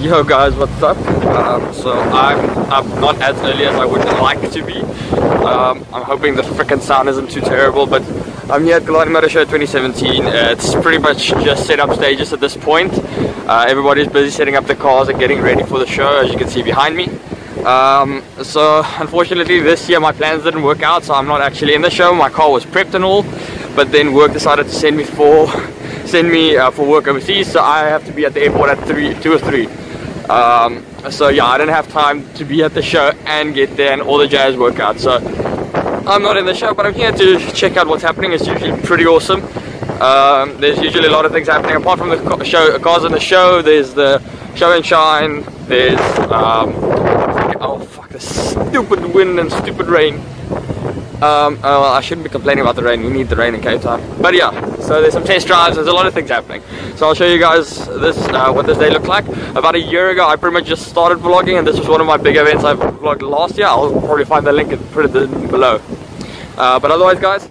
Yo guys, what's up? Um, so I'm up not as early as I would like to be. Um, I'm hoping the freaking sound isn't too terrible, but I'm here at Killarney Motor Show 2017. Uh, it's pretty much just set up stages at this point. Uh, everybody's busy setting up the cars and getting ready for the show, as you can see behind me. Um, so unfortunately this year my plans didn't work out, so I'm not actually in the show. My car was prepped and all, but then work decided to send me for send me uh, for work overseas, so I have to be at the airport at three, two or three. Um, so yeah, I didn't have time to be at the show and get there and all the jazz workout. So I'm not in the show, but I'm here to check out what's happening. It's usually pretty awesome. Um, there's usually a lot of things happening apart from the show, cars in the show. There's the show and shine. There's um, oh fuck, the stupid wind and stupid rain. Um, oh, I shouldn't be complaining about the rain. We need the rain in Cape Town. But yeah, so there's some test drives. There's a lot of things happening. So I'll show you guys this uh, what this day looked like. About a year ago, I pretty much just started vlogging, and this was one of my big events I vlogged last year. I'll probably find the link and put it below. Uh, but otherwise, guys,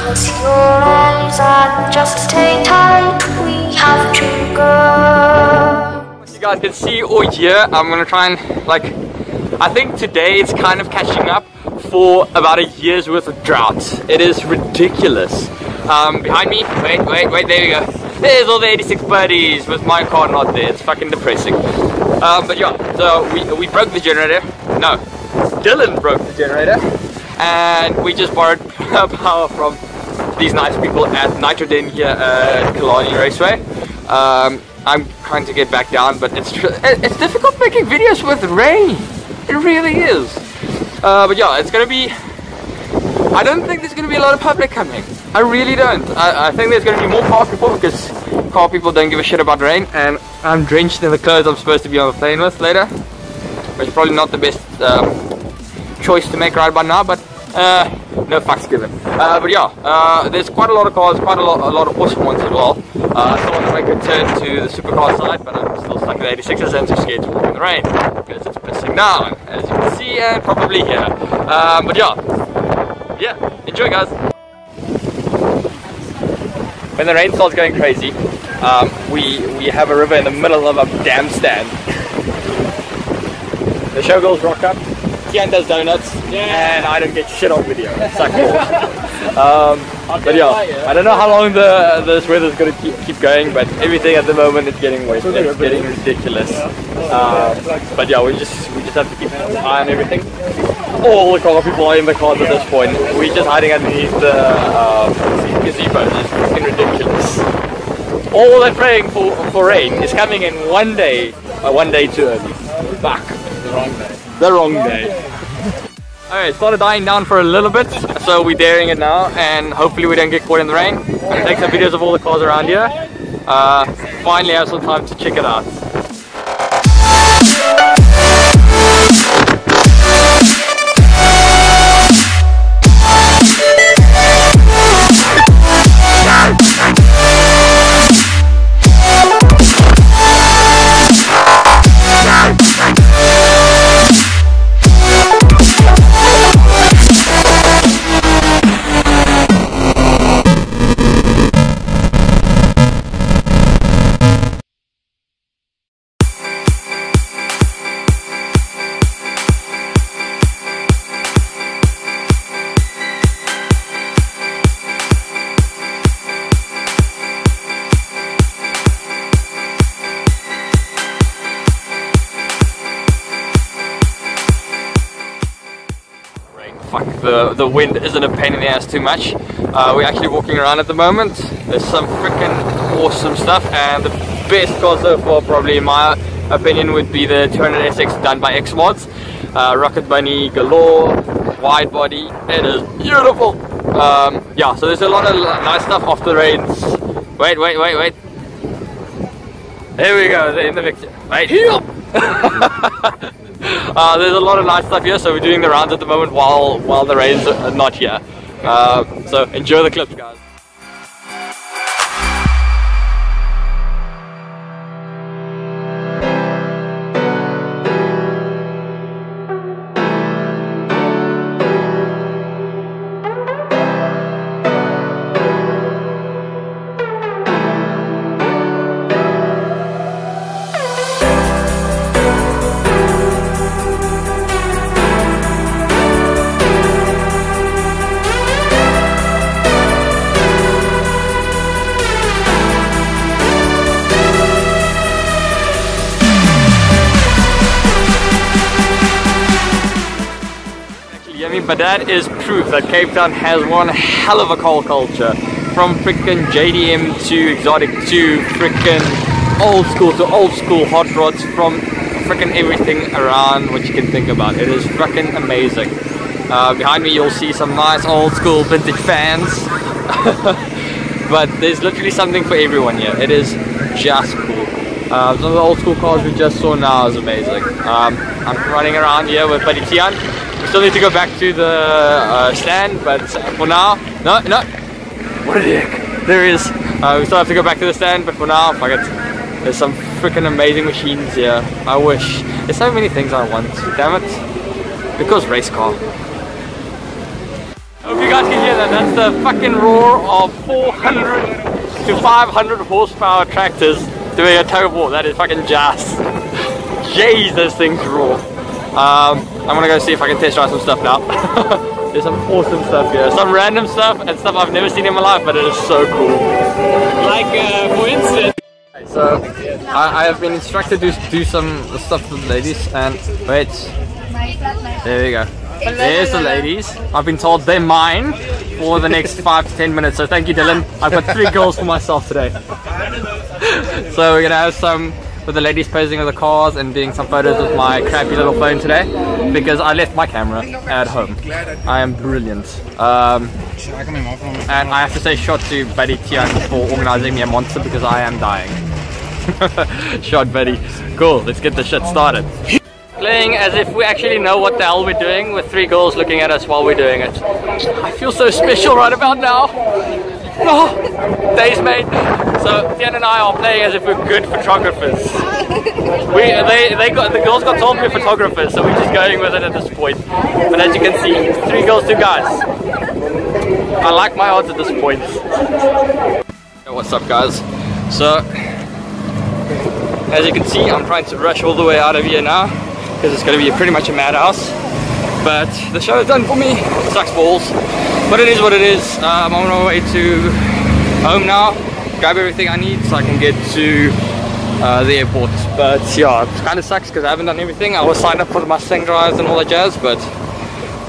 Your just stay tight. We have to go. You guys can see all year. I'm gonna try and like. I think today it's kind of catching up for about a year's worth of drought. It is ridiculous. Um, behind me, wait, wait, wait, there we go. There's all the 86 buddies with my car not there. It's fucking depressing. Um, but yeah, so we, we broke the generator. No, Dylan broke the generator. And we just borrowed power from these nice people at Nitrogen here at Killarney Raceway. Um, I'm trying to get back down, but it's it's difficult making videos with rain. It really is. Uh, but yeah, it's gonna be. I don't think there's gonna be a lot of public coming. I really don't. I, I think there's gonna be more car people because car people don't give a shit about rain, and I'm drenched in the clothes I'm supposed to be on the plane with later, which is probably not the best um, choice to make right by now, but uh, no fucks given. Uh, but yeah, uh, there's quite a lot of cars, quite a lot, a lot of awesome ones as well. Uh, I still want to make a turn to the supercar side, but I'm still stuck the 86s and too scared to walk in the rain because it's pissing down, as you can see and probably hear. Um, but yeah, yeah, enjoy guys. When the rain starts going crazy, um, we we have a river in the middle of a dam stand. The showgirls rock up, Kian does donuts, yeah. and I don't get shit on video. um, but yeah, I don't know how long the this weather's gonna keep keep going, but everything at the moment is getting worse. It's getting ridiculous. Um, but yeah, we just we just have to keep an eye on everything. All the car people are in the cars at this point. We're just hiding underneath the uh, gazebos. It's fucking ridiculous. All they're praying for for rain is coming in one day, uh, one day too early. Back wrong day the wrong day. Alright, started dying down for a little bit, so we're daring it now, and hopefully we don't get caught in the rain. Take some videos of all the cars around here. Uh, finally have some time to check it out. Fuck, the, the wind isn't a pain in the ass too much. Uh, we're actually walking around at the moment. There's some freaking awesome stuff and the best car so far probably in my opinion would be the 200SX done by X-Mods. Uh, Rocket Bunny galore, wide body, it is beautiful. Um, yeah, so there's a lot of nice stuff off the rains. Wait, wait, wait, wait. There we go, in the picture. Wait, uh, there's a lot of nice stuff here, so we're doing the rounds at the moment while while the rain's not here. Uh, so enjoy the clips, guys. But that is proof that Cape Town has one hell of a coal culture. From freaking JDM to exotic to freaking old school to old school hot rods from freaking everything around what you can think about. It is freaking amazing. Uh, behind me you'll see some nice old school vintage fans. but there's literally something for everyone here. It is just cool. Uh, some of the old school cars we just saw now is amazing. Um, I'm running around here with Buddy Tian. We still need to go back to the uh, stand, but for now, no, no. What a dick. There is. Uh, we still have to go back to the stand, but for now, fuck it. There's some freaking amazing machines here. I wish. There's so many things I want. Damn it. Because race car. I hope you guys can hear that. That's the fucking roar of 400 to 500 horsepower tractors doing a tow ball. That is fucking jazz. Jeez, those things roar. Um, I'm gonna go see if I can test drive some stuff now. There's some awesome stuff here. Some random stuff and stuff I've never seen in my life, but it is so cool. Like, uh, for instance... So, I, I, have been instructed to do some stuff for the ladies, and wait. There we go. There's the ladies. I've been told they're mine for the next five to ten minutes, so thank you, Dylan. I've got three goals for myself today. so we're gonna have some with the ladies posing with the cars and doing some photos with my crappy little phone today because I left my camera at home. I am brilliant. Um, and I have to say shot to Betty Tian for organizing me a monster because I am dying. shot Betty. Cool, let's get the shit started. Playing as if we actually know what the hell we're doing with three girls looking at us while we're doing it. I feel so special right about now. Oh, days mate. So Tian and I are playing as if we're good photographers. We they they got the girls got told we're photographers, so we're just going with it at this point. But as you can see, three girls, two guys. I like my odds at this point. what's up guys? So as you can see, I'm trying to rush all the way out of here now because it's going to be pretty much a madhouse. But the show is done for me. It sucks balls. But it is what it is. Uh, I'm on my way to home now. Grab everything I need so I can get to uh, the airport. But yeah, it kind of sucks because I haven't done everything. I was signed up for the Mustang drives and all that jazz, but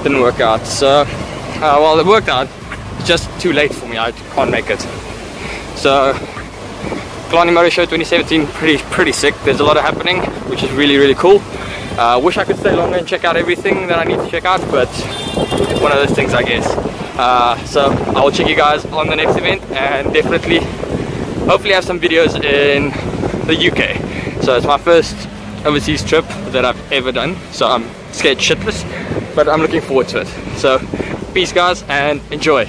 didn't work out. So, uh, well, it worked out. It's just too late for me. I can't make it. So, Killarney Motor Show 2017, pretty pretty sick. There's a lot of happening, which is really really cool. I uh, wish I could stay longer and check out everything that I need to check out, but one of those things, I guess. Uh, so I will check you guys on the next event and definitely hopefully have some videos in the UK so it's my first overseas trip that I've ever done so I'm scared shitless but I'm looking forward to it. So peace guys and enjoy